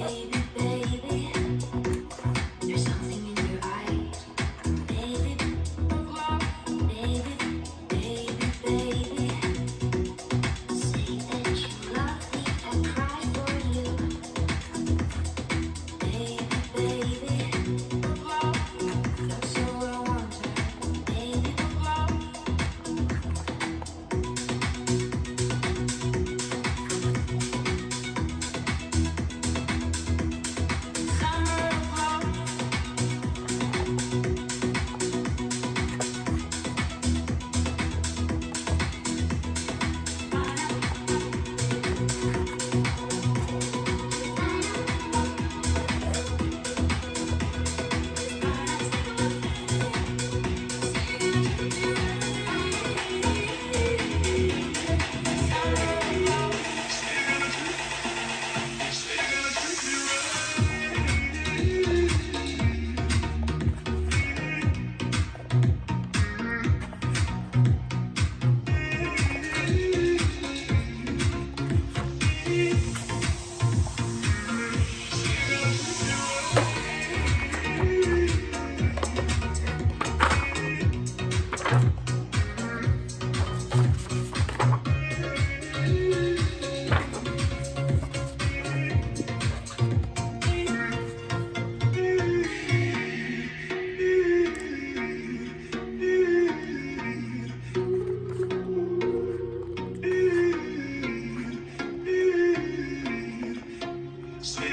baby. See.